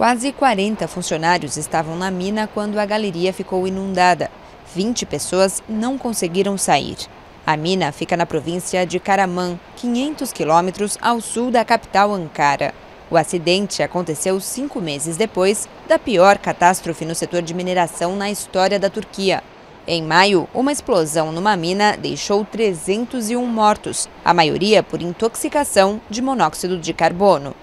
Quase 40 funcionários estavam na mina quando a galeria ficou inundada. 20 pessoas não conseguiram sair. A mina fica na província de Karaman, 500 quilômetros ao sul da capital Ankara. O acidente aconteceu cinco meses depois da pior catástrofe no setor de mineração na história da Turquia. Em maio, uma explosão numa mina deixou 301 mortos, a maioria por intoxicação de monóxido de carbono.